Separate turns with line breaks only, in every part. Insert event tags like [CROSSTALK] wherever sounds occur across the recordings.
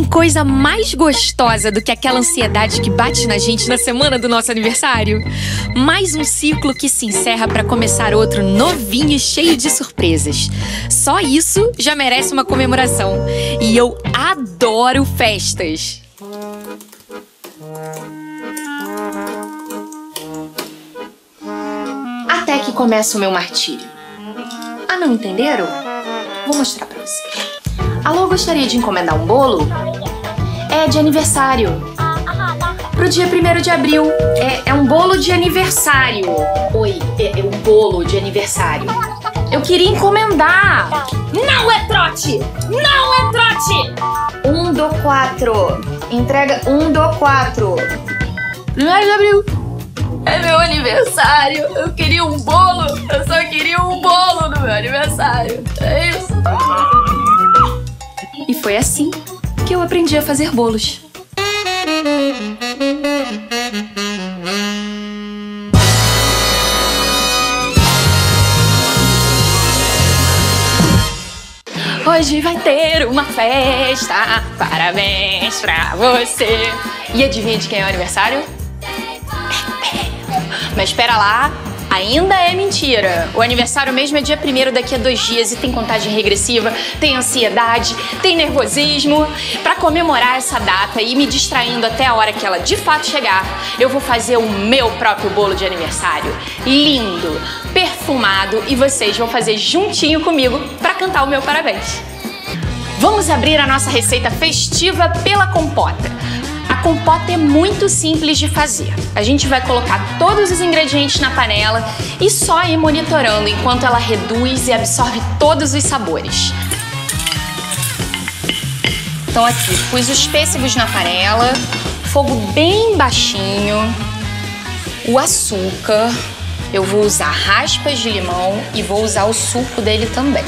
Tem coisa mais gostosa do que aquela ansiedade que bate na gente na semana do nosso aniversário? Mais um ciclo que se encerra para começar outro novinho e cheio de surpresas. Só isso já merece uma comemoração. E eu adoro festas. Até que começa o meu martírio. Ah, não entenderam? Vou mostrar pra vocês. Alô, gostaria de encomendar um bolo? É de aniversário. Pro dia 1 de abril. É, é um bolo de aniversário. Oi, é, é um bolo de aniversário. Eu queria encomendar. Não é trote! Não é trote! Um do quatro. Entrega um do quatro. 1 de abril. É meu aniversário. Eu queria um bolo. Eu só queria um bolo no meu aniversário. É isso. E foi assim que eu aprendi a fazer bolos. Hoje vai ter uma festa, parabéns pra você. E adivinha de quem é o aniversário? Mas espera lá, ainda é mentira. O aniversário mesmo é dia primeiro daqui a dois dias e tem contagem regressiva, tem ansiedade, tem nervosismo. Para comemorar essa data e me distraindo até a hora que ela de fato chegar, eu vou fazer o meu próprio bolo de aniversário. Lindo, perfumado e vocês vão fazer juntinho comigo para cantar o meu parabéns. Vamos abrir a nossa receita festiva pela compota. Compota é muito simples de fazer. A gente vai colocar todos os ingredientes na panela e só ir monitorando enquanto ela reduz e absorve todos os sabores. Então aqui, pus os pêssegos na panela, fogo bem baixinho, o açúcar, eu vou usar raspas de limão e vou usar o suco dele também.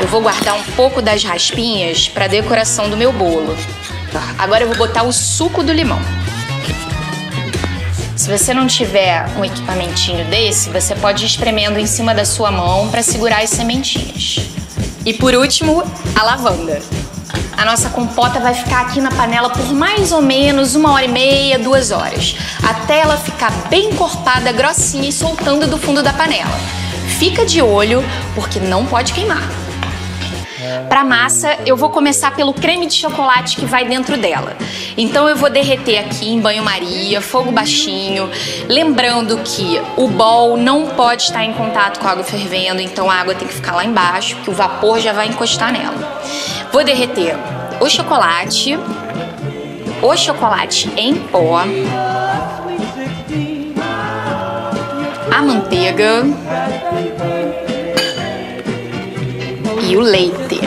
Eu vou guardar um pouco das raspinhas para decoração do meu bolo. Tá, agora eu vou botar o suco do limão. Se você não tiver um equipamentinho desse, você pode ir espremendo em cima da sua mão para segurar as sementinhas. E por último, a lavanda. A nossa compota vai ficar aqui na panela por mais ou menos uma hora e meia, duas horas, até ela ficar bem encorpada, grossinha e soltando do fundo da panela. Fica de olho, porque não pode queimar. Para massa, eu vou começar pelo creme de chocolate que vai dentro dela. Então eu vou derreter aqui em banho-maria, fogo baixinho, lembrando que o bol não pode estar em contato com a água fervendo, então a água tem que ficar lá embaixo, que o vapor já vai encostar nela. Vou derreter o chocolate, o chocolate em pó, a manteiga e o leite.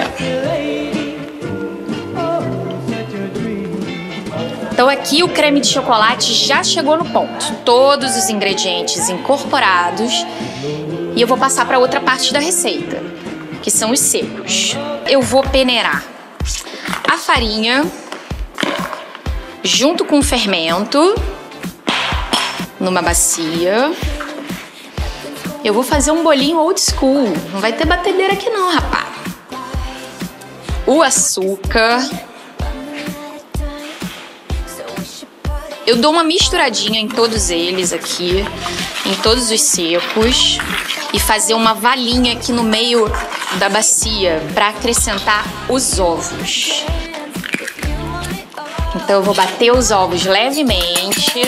Então aqui o creme de chocolate já chegou no ponto. Todos os ingredientes incorporados. E eu vou passar para outra parte da receita, que são os secos. Eu vou peneirar a farinha junto com o fermento numa bacia. Eu vou fazer um bolinho old school. Não vai ter batedeira aqui não, rapaz. O açúcar. Eu dou uma misturadinha em todos eles aqui, em todos os secos e fazer uma valinha aqui no meio da bacia para acrescentar os ovos. Então eu vou bater os ovos levemente.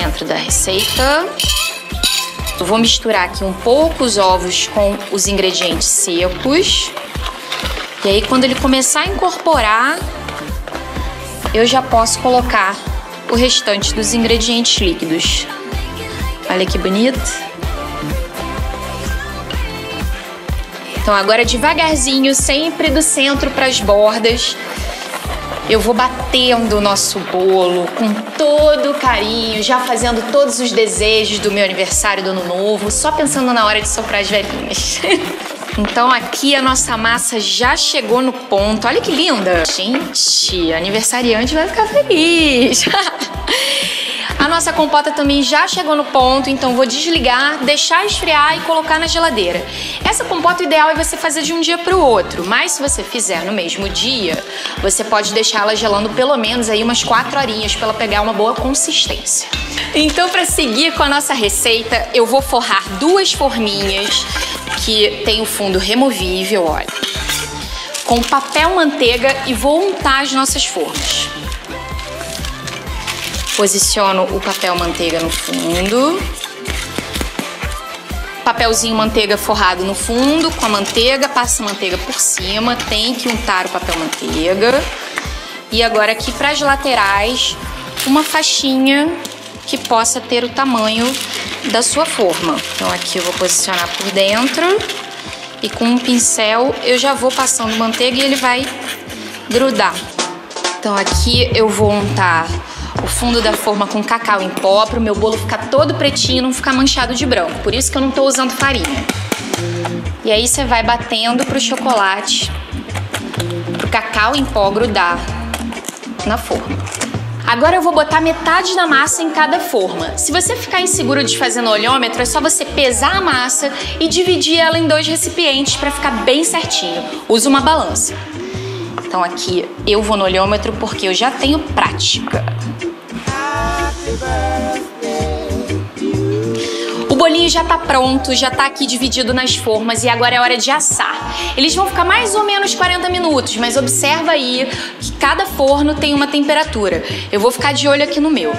Centro da receita. Eu vou misturar aqui um pouco os ovos com os ingredientes secos. E aí quando ele começar a incorporar, eu já posso colocar o restante dos ingredientes líquidos. Olha que bonito. Então agora devagarzinho, sempre do centro para as bordas, eu vou batendo o nosso bolo com todo carinho, já fazendo todos os desejos do meu aniversário do ano novo, só pensando na hora de soprar as velhinhas. [LAUGHS] Então aqui a nossa massa já chegou no ponto. Olha que linda! Gente, aniversariante vai ficar feliz. [LAUGHS] A nossa compota também já chegou no ponto, então vou desligar, deixar esfriar e colocar na geladeira. Essa compota ideal é você fazer de um dia para o outro, mas se você fizer no mesmo dia, você pode deixar ela gelando pelo menos aí umas 4 horinhas para ela pegar uma boa consistência. Então, para seguir com a nossa receita, eu vou forrar duas forminhas que tem o fundo removível, olha, com papel manteiga e vou untar as nossas formas. Posiciono o papel manteiga no fundo. Papelzinho manteiga forrado no fundo com a manteiga, passa a manteiga por cima, tem que untar o papel manteiga. E agora aqui para as laterais, uma faixinha que possa ter o tamanho da sua forma. Então aqui eu vou posicionar por dentro e com um pincel eu já vou passando manteiga e ele vai grudar. Então aqui eu vou untar o fundo da forma com cacau em pó para o meu bolo ficar todo pretinho e não ficar manchado de branco. Por isso que eu não estou usando farinha. E aí você vai batendo pro chocolate, pro cacau em pó grudar na forma. Agora eu vou botar metade da massa em cada forma. Se você ficar inseguro de fazer no olhômetro, é só você pesar a massa e dividir ela em dois recipientes para ficar bem certinho. Usa uma balança. Então aqui eu vou no olhômetro porque eu já tenho prática. O bolinho já tá pronto, já tá aqui dividido nas formas e agora é hora de assar. Eles vão ficar mais ou menos 40 minutos, mas observa aí que cada forno tem uma temperatura. Eu vou ficar de olho aqui no meu.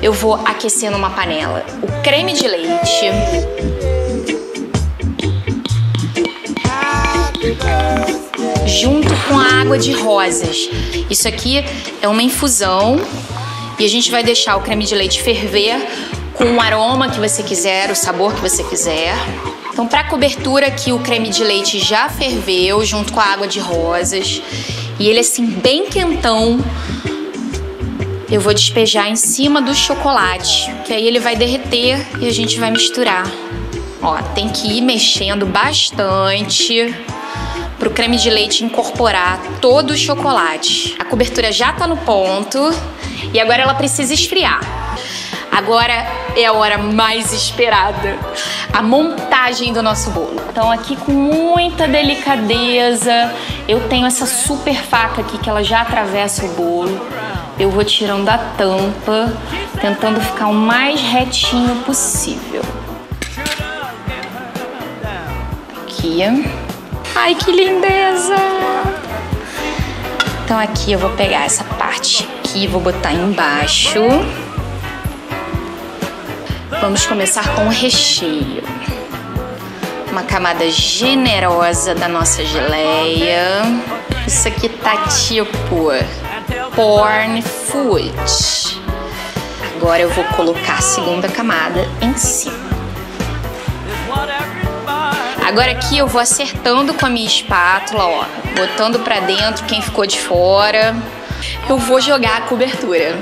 Eu vou aquecer numa panela o creme de leite. Junto com a água de rosas. Isso aqui é uma infusão e a gente vai deixar o creme de leite ferver com o aroma que você quiser, o sabor que você quiser. Então, para cobertura aqui, o creme de leite já ferveu junto com a água de rosas. E ele assim bem quentão. Eu vou despejar em cima do chocolate, que aí ele vai derreter e a gente vai misturar. Ó, tem que ir mexendo bastante para o creme de leite incorporar todo o chocolate. A cobertura já está no ponto e agora ela precisa esfriar. Agora é a hora mais esperada, a montagem do nosso bolo. Então aqui com muita delicadeza, eu tenho essa super faca aqui que ela já atravessa o bolo. Eu vou tirando a tampa, tentando ficar o mais retinho possível. Aqui. Ai, que lindeza! Então aqui eu vou pegar essa parte aqui, vou botar embaixo. Vamos começar com o recheio. Uma camada generosa da nossa geleia. Isso aqui tá tipo porn food. Agora eu vou colocar a segunda camada em cima. Agora aqui eu vou acertando com a minha espátula, ó, botando para dentro quem ficou de fora. Eu vou jogar a cobertura.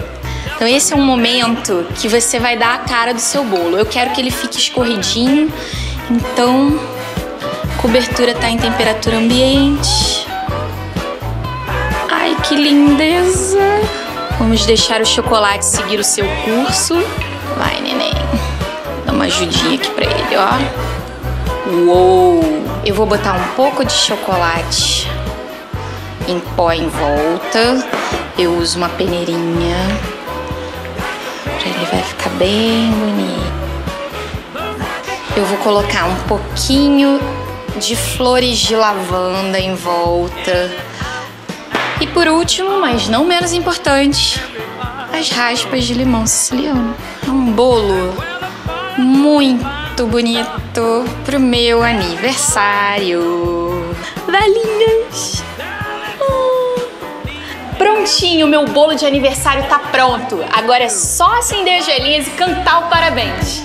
Então esse é um momento que você vai dar a cara do seu bolo. Eu quero que ele fique escorridinho, então a cobertura tá em temperatura ambiente. Ai, que lindeza! Vamos deixar o chocolate seguir o seu curso. Vai, neném. Dá uma ajudinha aqui pra ele, ó. Uou! Eu vou botar um pouco de chocolate em pó em volta. Eu uso uma peneirinha. Ele vai ficar bem bonito. Eu vou colocar um pouquinho de flores de lavanda em volta. E por último, mas não menos importante, as raspas de limão siciliano. É um bolo muito muito bonito pro meu aniversário. Velhinhas! Hum. Prontinho, meu bolo de aniversário tá pronto. Agora é só acender as velhinhas e cantar o parabéns.